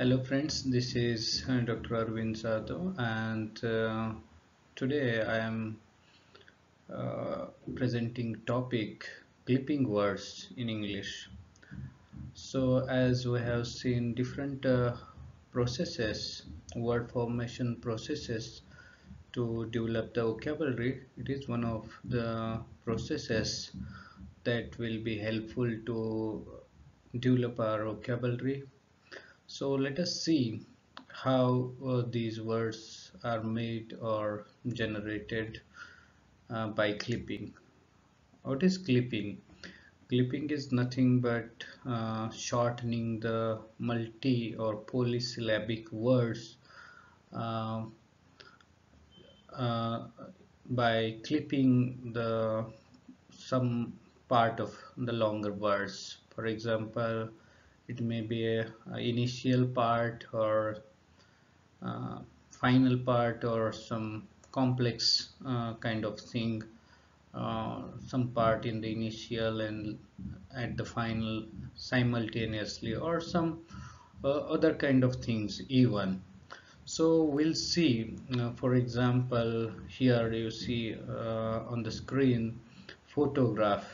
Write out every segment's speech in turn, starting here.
Hello friends, this is uh, Dr. Arvind Sadhu and uh, today I am uh, presenting topic clipping words in English. So as we have seen different uh, processes, word formation processes to develop the vocabulary, it is one of the processes that will be helpful to develop our vocabulary so let us see how uh, these words are made or generated uh, by clipping. What is clipping? Clipping is nothing but uh, shortening the multi or polysyllabic words uh, uh, by clipping the some part of the longer words. For example it may be a, a initial part or uh, final part or some complex uh, kind of thing uh, some part in the initial and at the final simultaneously or some uh, other kind of things even. So we'll see. Uh, for example here you see uh, on the screen photograph.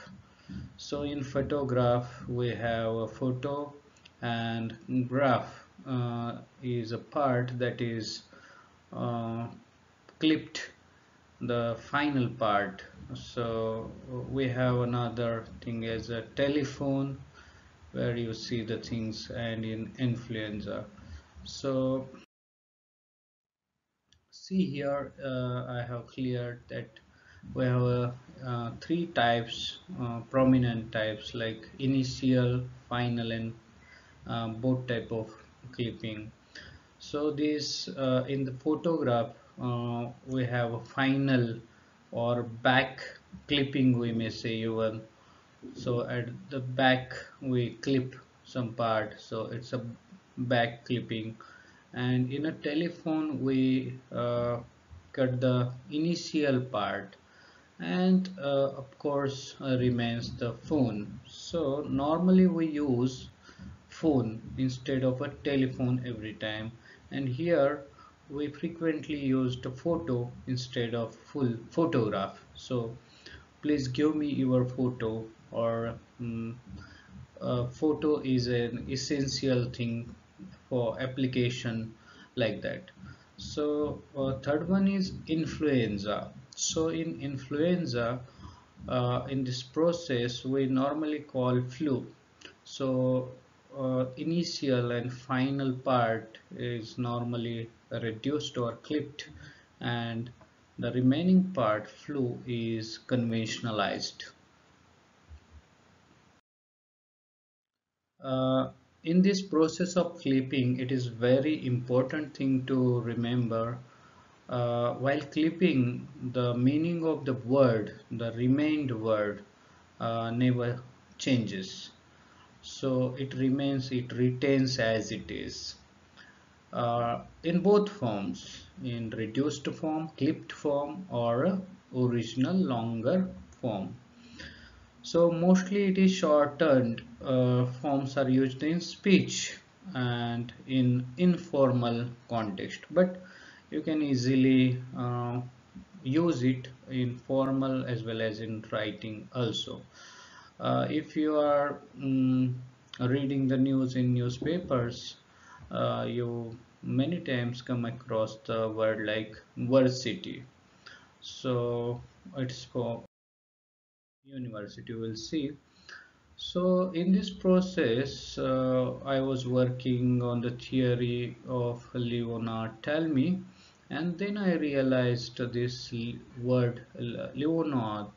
So in photograph we have a photo and graph uh, is a part that is uh, clipped the final part. So we have another thing as a telephone where you see the things and in influenza. So see here uh, I have cleared that we have uh, three types uh, prominent types like initial final and uh, both type of clipping so this uh, in the photograph uh, we have a final or back clipping we may say even. So at the back we clip some part so it's a back clipping. And in a telephone we uh, cut the initial part and uh, of course uh, remains the phone. So normally we use phone instead of a telephone every time. And here we frequently used a photo instead of full photograph. So please give me your photo or um, photo is an essential thing for application like that. So uh, third one is influenza. So in influenza uh, in this process we normally call flu. So uh, initial and final part is normally reduced or clipped and the remaining part flu is conventionalized. Uh, in this process of clipping it is very important thing to remember uh, while clipping the meaning of the word the remained word uh, never changes so it remains it retains as it is. Uh, in both forms in reduced form clipped form or original longer form. So mostly it is shortened uh, forms are used in speech and in informal context. But you can easily uh, use it in formal as well as in writing also uh, if you are um, reading the news in newspapers uh, you many times come across the word like varsity so it's for university we'll see. So in this process uh, I was working on the theory of Leonard Talmy and then I realized this word Leonard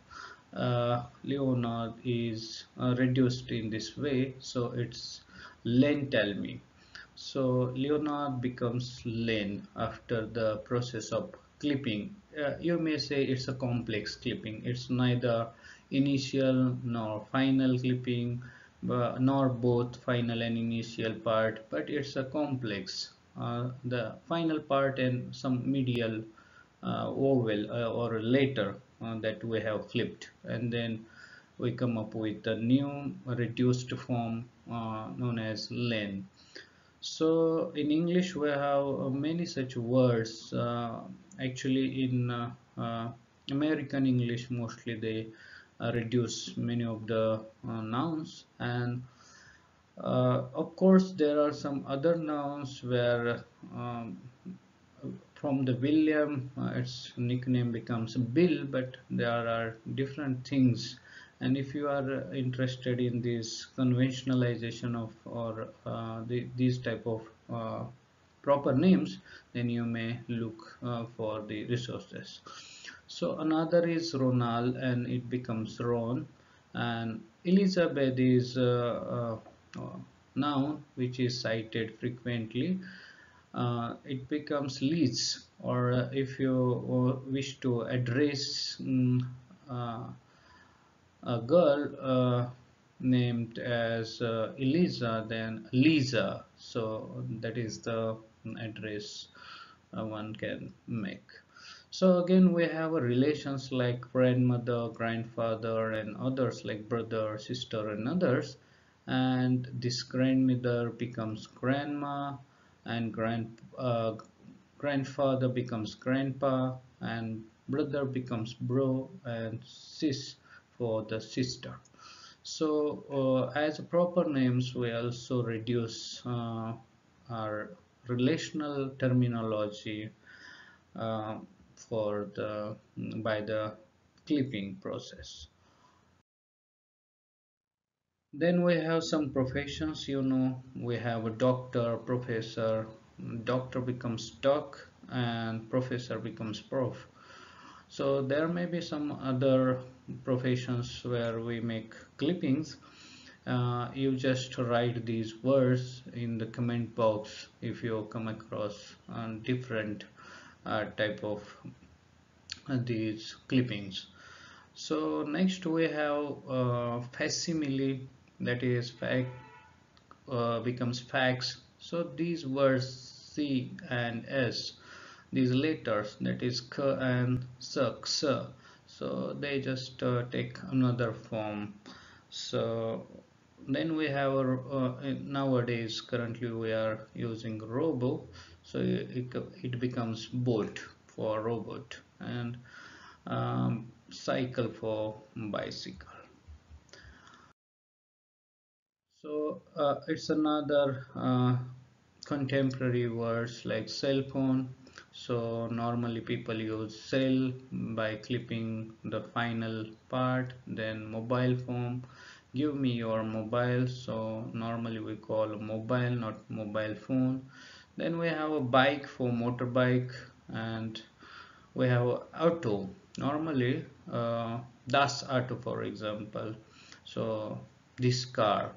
uh, Leonard is uh, reduced in this way so it's Len Talmy so Leonard becomes Len after the process of clipping. Uh, you may say it's a complex clipping. It's neither initial nor final clipping nor both final and initial part but it's a complex uh, the final part and some medial uh, vowel uh, or later that we have flipped and then we come up with a new reduced form uh, known as len. So in English we have uh, many such words. Uh, actually in uh, uh American English mostly they uh, reduce many of the uh, nouns. And of course there are some other nouns where um, from the William its nickname becomes Bill but there are different things. And if you are interested in this conventionalization of or uh, the, these type of uh, proper names then you may look uh, for the resources. So another is Ronald and it becomes Ron. And Elizabeth is uh, uh, noun which is cited frequently uh, it becomes Liz or if you wish to address um, a girl uh, named as uh, Eliza then Lisa. So that is the address uh, one can make. So again we have relations like grandmother grandfather and others like brother sister and others. And this grandmother becomes grandma and grand uh, grandfather becomes grandpa and brother becomes bro and sis for the sister. So uh, as proper names we also reduce uh, our relational terminology uh, for the by the clipping process then we have some professions you know. We have a doctor professor doctor becomes doc and professor becomes prof. So there may be some other professions where we make clippings. Uh, you just write these words in the comment box if you come across different uh, type of uh, these clippings. So next we have uh, facsimile that is fact uh, becomes fax. So these words c and s these letters that is k and s so they just uh, take another form. So then we have uh, nowadays currently we are using robo so it, it becomes boat for robot and um, cycle for bicycle so uh, it's another uh, contemporary words like cell phone. So normally people use cell by clipping the final part then mobile phone. Give me your mobile. So normally we call mobile not mobile phone. Then we have a bike for motorbike and we have auto. Normally uh, das auto for example. So this car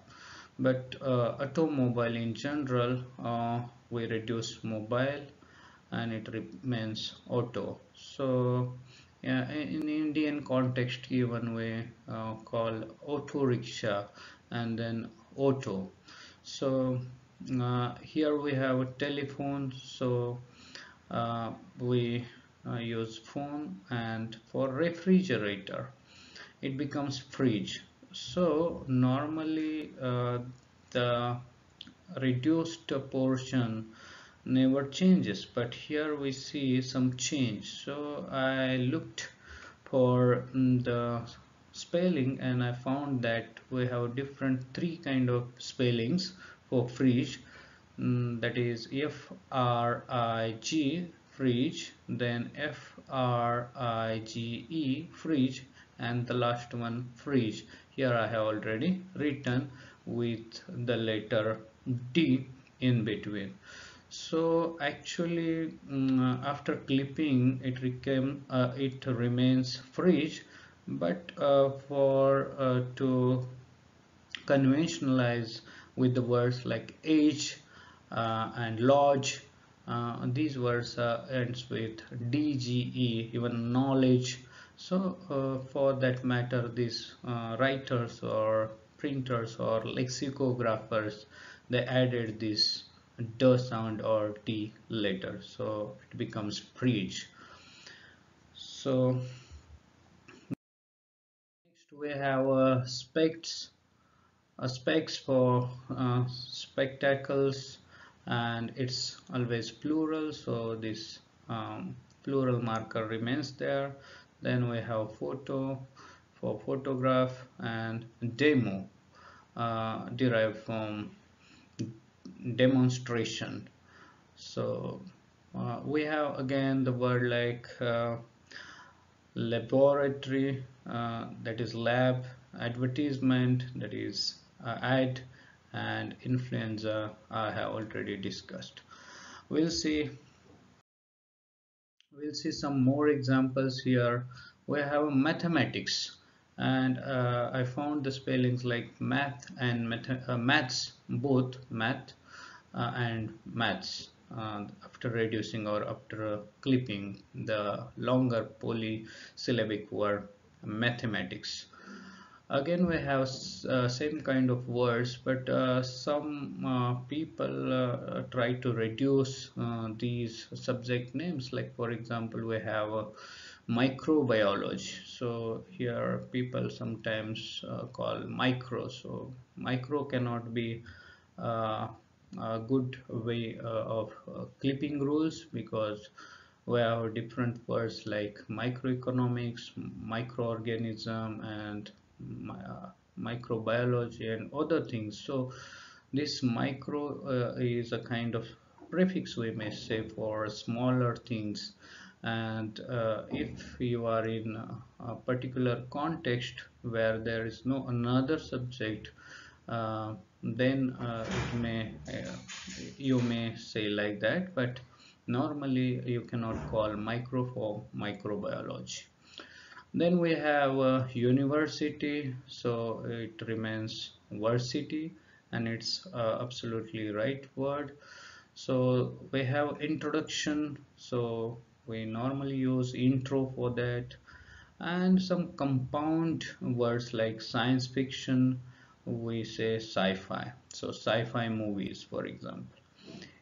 but uh, automobile in general uh, we reduce mobile and it remains auto. So yeah, in Indian context even we uh, call auto rickshaw and then auto. So uh, here we have a telephone. So uh, we uh, use phone and for refrigerator it becomes fridge so normally uh, the reduced portion never changes but here we see some change. So I looked for mm, the spelling and I found that we have different three kind of spellings for fridge. Mm, that is F-R-I-G fridge then F-R-I-G-E fridge and the last one fridge here I have already written with the letter D in between. So actually um, after clipping it became uh, it remains fridge but uh, for uh, to conventionalize with the words like age uh, and lodge uh, these words uh, ends with dge even knowledge so for that matter these writers or printers or lexicographers they added this the sound or t letter. So it becomes preach so next we have uh, specs uh, specs for uh, spectacles and it's always plural. So this um, plural marker remains there then we have photo for photograph and demo uh, derived from demonstration. So uh, we have again the word like uh, laboratory uh, that is lab advertisement that is uh, ad and influenza I have already discussed. We'll see we'll see some more examples here. We have mathematics and uh, I found the spellings like math and math, uh, maths both math uh, and maths after reducing or after clipping the longer polysyllabic word mathematics again we have uh, same kind of words but uh, some uh, people uh, try to reduce uh, these subject names. Like for example we have microbiology. So here people sometimes uh, call micro. So micro cannot be a good way of clipping rules because we have different words like microeconomics microorganism and uh, microbiology and other things. So this micro uh, is a kind of prefix we may say for smaller things. And uh, if you are in a particular context where there is no another subject uh, then uh, it may uh, you may say like that. But normally you cannot call micro for microbiology then we have a university. So it remains varsity and it's uh, absolutely right word. So we have introduction. So we normally use intro for that. And some compound words like science fiction we say sci-fi. So sci-fi movies for example.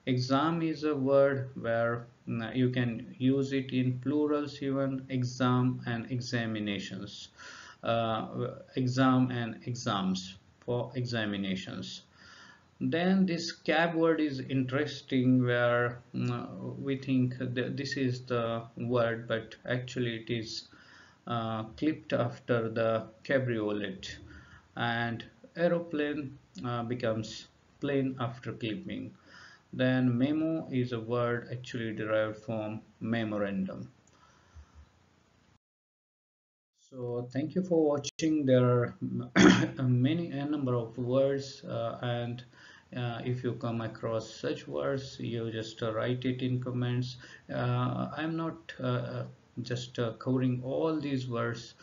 Exam is a word where you can use it in plurals even exam and examinations. Uh, exam and exams for examinations. Then this cab word is interesting where mm, we think this is the word but actually it is uh, clipped after the cabriolet. And aeroplane uh, becomes plane after clipping then memo is a word actually derived from memorandum. So thank you for watching. There are many a number of words uh, and uh, if you come across such words you just uh, write it in comments. Uh, i'm not uh, uh, just covering all these words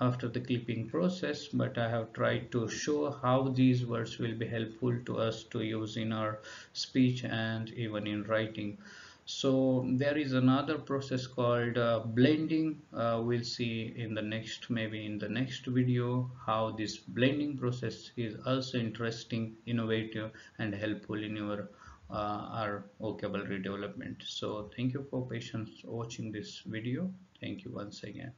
after the clipping process but I have tried to show how these words will be helpful to us to use in our speech and even in writing. So there is another process called uh, blending. Uh, we'll see in the next maybe in the next video how this blending process is also interesting innovative and helpful in your uh, our vocabulary development. So thank you for patience watching this video. Thank you once again